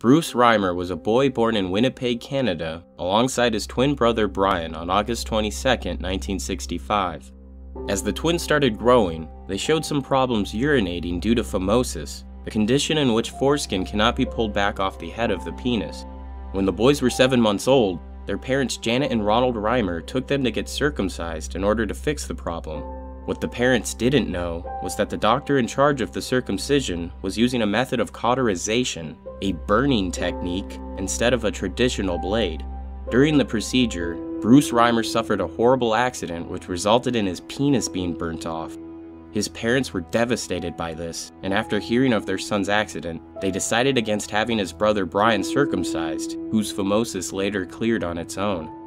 Bruce Reimer was a boy born in Winnipeg, Canada, alongside his twin brother Brian on August 22, 1965. As the twins started growing, they showed some problems urinating due to phimosis, a condition in which foreskin cannot be pulled back off the head of the penis. When the boys were seven months old, their parents Janet and Ronald Reimer took them to get circumcised in order to fix the problem. What the parents didn't know was that the doctor in charge of the circumcision was using a method of cauterization, a burning technique, instead of a traditional blade. During the procedure, Bruce Reimer suffered a horrible accident which resulted in his penis being burnt off. His parents were devastated by this, and after hearing of their son's accident, they decided against having his brother Brian circumcised, whose phimosis later cleared on its own.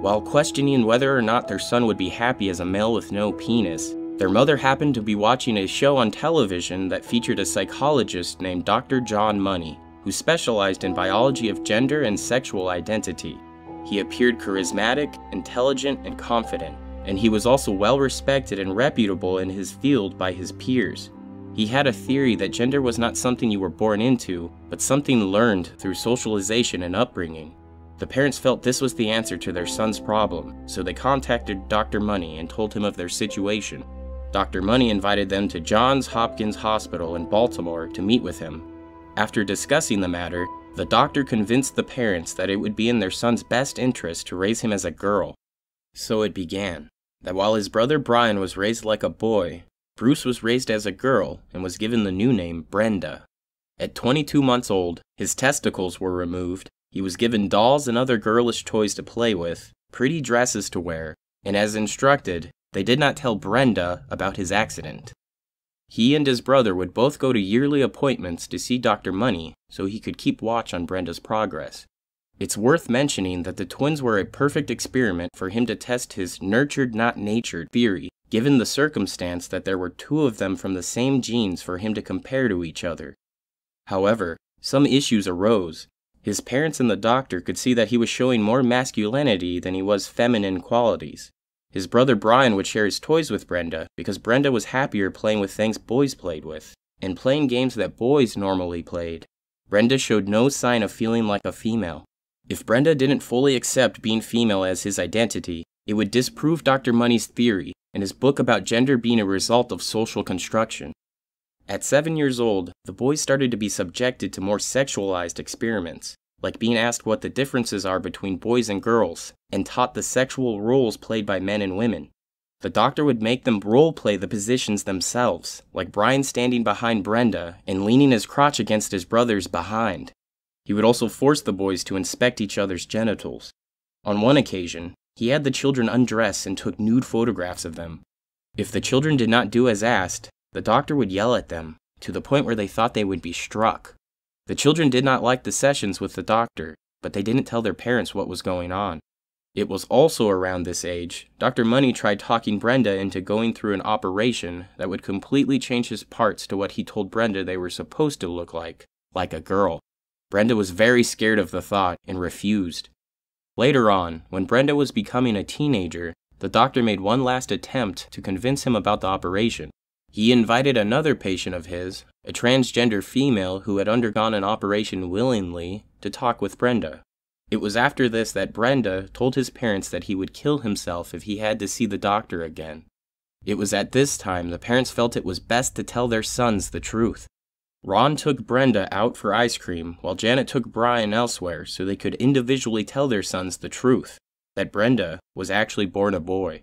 While questioning whether or not their son would be happy as a male with no penis, their mother happened to be watching a show on television that featured a psychologist named Dr. John Money, who specialized in biology of gender and sexual identity. He appeared charismatic, intelligent, and confident, and he was also well respected and reputable in his field by his peers. He had a theory that gender was not something you were born into, but something learned through socialization and upbringing. The parents felt this was the answer to their son's problem, so they contacted Dr. Money and told him of their situation. Dr. Money invited them to Johns Hopkins Hospital in Baltimore to meet with him. After discussing the matter, the doctor convinced the parents that it would be in their son's best interest to raise him as a girl. So it began that while his brother Brian was raised like a boy, Bruce was raised as a girl and was given the new name Brenda. At 22 months old, his testicles were removed, he was given dolls and other girlish toys to play with, pretty dresses to wear, and as instructed, they did not tell Brenda about his accident. He and his brother would both go to yearly appointments to see Dr. Money so he could keep watch on Brenda's progress. It's worth mentioning that the twins were a perfect experiment for him to test his nurtured not natured theory, given the circumstance that there were two of them from the same genes for him to compare to each other. However, some issues arose. His parents and the doctor could see that he was showing more masculinity than he was feminine qualities. His brother Brian would share his toys with Brenda because Brenda was happier playing with things boys played with, and playing games that boys normally played. Brenda showed no sign of feeling like a female. If Brenda didn't fully accept being female as his identity, it would disprove Dr. Money's theory and his book about gender being a result of social construction. At seven years old, the boys started to be subjected to more sexualized experiments, like being asked what the differences are between boys and girls, and taught the sexual roles played by men and women. The doctor would make them role play the positions themselves, like Brian standing behind Brenda and leaning his crotch against his brother's behind, he would also force the boys to inspect each other's genitals. On one occasion, he had the children undress and took nude photographs of them. If the children did not do as asked, the doctor would yell at them, to the point where they thought they would be struck. The children did not like the sessions with the doctor, but they didn't tell their parents what was going on. It was also around this age, Dr. Money tried talking Brenda into going through an operation that would completely change his parts to what he told Brenda they were supposed to look like, like a girl. Brenda was very scared of the thought and refused. Later on, when Brenda was becoming a teenager, the doctor made one last attempt to convince him about the operation. He invited another patient of his, a transgender female who had undergone an operation willingly, to talk with Brenda. It was after this that Brenda told his parents that he would kill himself if he had to see the doctor again. It was at this time the parents felt it was best to tell their sons the truth. Ron took Brenda out for ice cream, while Janet took Brian elsewhere so they could individually tell their sons the truth that Brenda was actually born a boy.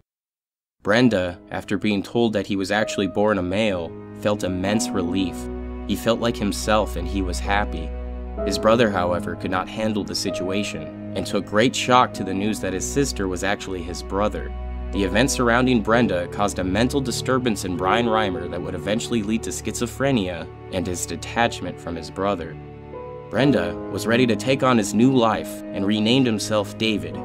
Brenda, after being told that he was actually born a male, felt immense relief. He felt like himself and he was happy. His brother, however, could not handle the situation and took great shock to the news that his sister was actually his brother. The events surrounding Brenda caused a mental disturbance in Brian Reimer that would eventually lead to schizophrenia and his detachment from his brother. Brenda was ready to take on his new life and renamed himself David.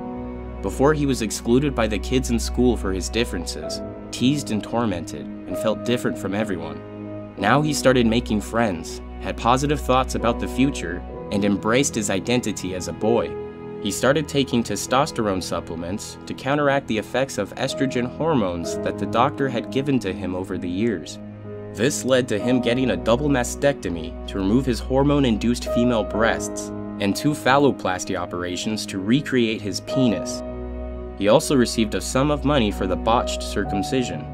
Before he was excluded by the kids in school for his differences, teased and tormented, and felt different from everyone. Now he started making friends, had positive thoughts about the future, and embraced his identity as a boy. He started taking testosterone supplements to counteract the effects of estrogen hormones that the doctor had given to him over the years. This led to him getting a double mastectomy to remove his hormone induced female breasts, and two phalloplasty operations to recreate his penis. He also received a sum of money for the botched circumcision.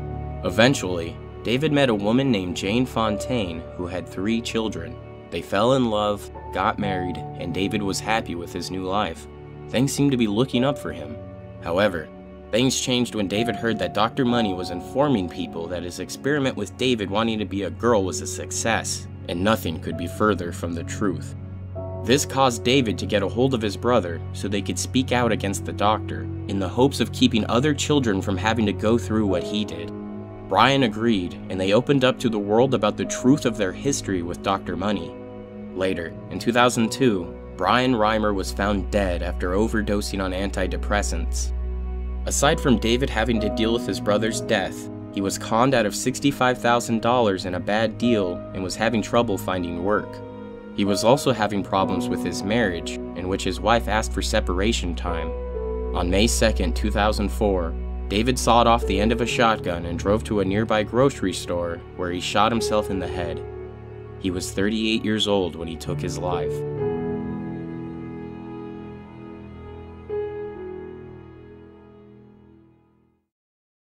Eventually, David met a woman named Jane Fontaine who had three children. They fell in love, got married, and David was happy with his new life. Things seemed to be looking up for him. However, things changed when David heard that Dr. Money was informing people that his experiment with David wanting to be a girl was a success, and nothing could be further from the truth. This caused David to get a hold of his brother so they could speak out against the doctor, in the hopes of keeping other children from having to go through what he did. Brian agreed, and they opened up to the world about the truth of their history with Dr. Money. Later, in 2002, Brian Reimer was found dead after overdosing on antidepressants. Aside from David having to deal with his brother's death, he was conned out of $65,000 in a bad deal and was having trouble finding work. He was also having problems with his marriage, in which his wife asked for separation time. On May 2, 2004, David sawed off the end of a shotgun and drove to a nearby grocery store where he shot himself in the head. He was 38 years old when he took his life.